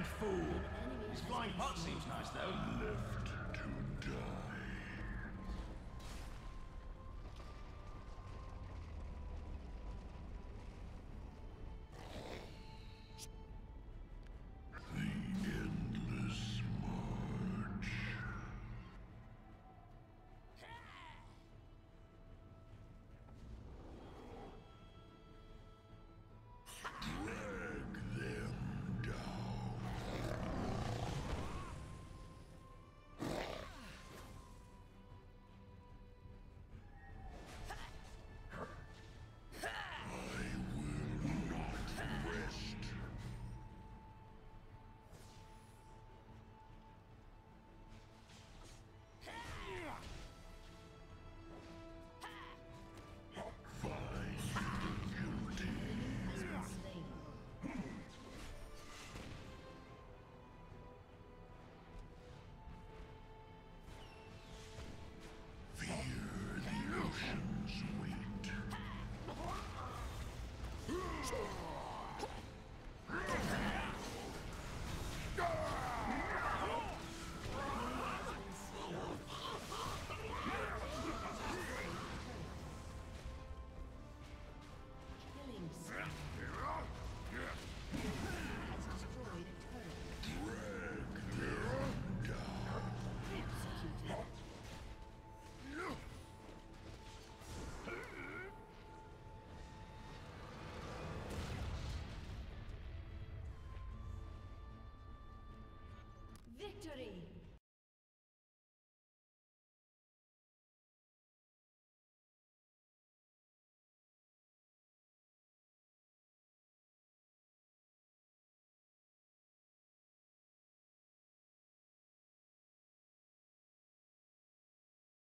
damned fool. His flying pot seems nice, though. Left to die. victory!